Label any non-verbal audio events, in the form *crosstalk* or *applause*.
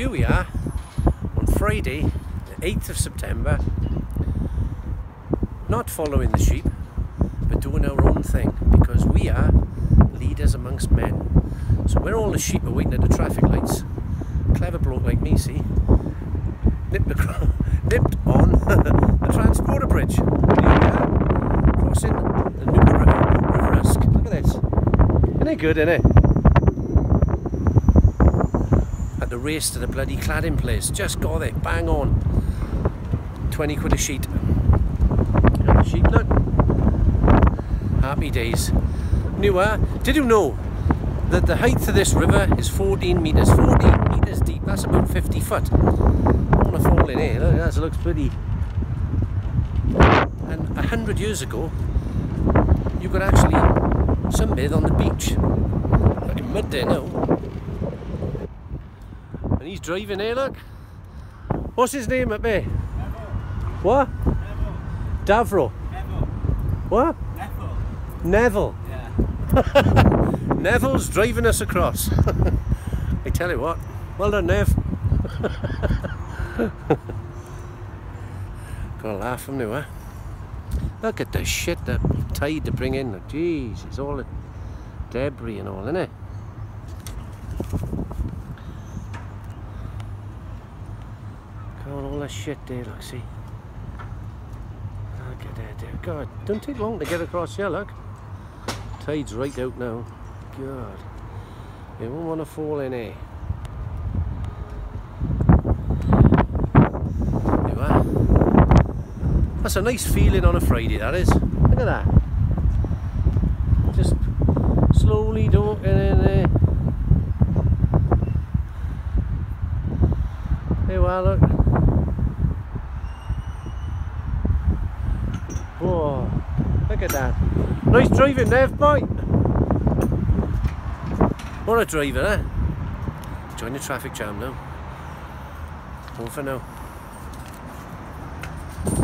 here we are on Friday, the 8th of September, not following the sheep, but doing our own thing because we are leaders amongst men. So where all the sheep are waiting at the traffic lights, clever bloke like me, see, nipped, across, *laughs* nipped on *laughs* the transporter bridge. Crossing the River, River Look at this. Isn't it good, isn't it? The race to the bloody cladding place. Just got it, bang on. 20 quid a sheet. Look. Happy days. Newer. Uh, did you know that the height of this river is 14 metres? 14 metres deep. That's about 50 foot. I want to fall in here. Eh? Look, that looks pretty. And a hundred years ago, you could actually sunbathe on the beach. Got mud there now. And he's driving here, look. What's his name at there? Neville. What? Neville. Davro. Neville. What? Neville. Neville. Yeah. *laughs* Neville's driving us across. *laughs* I tell you what, well done Nev. *laughs* Gotta laugh from now, huh? Look at the shit that tide to bring in. Jeez, it's all the debris and all, isn't it? God, all that shit there, look, see. Look at that there. God, don't take long to get across here, look. Tide's right out now. God. You won't want to fall in eh? here. You are. That's a nice feeling on a Friday, that is. Look at that. Just slowly walking in there. You are, look. Look at that. Nice driving, Nev, boy. What a driver, eh? Join the traffic jam now. All for now.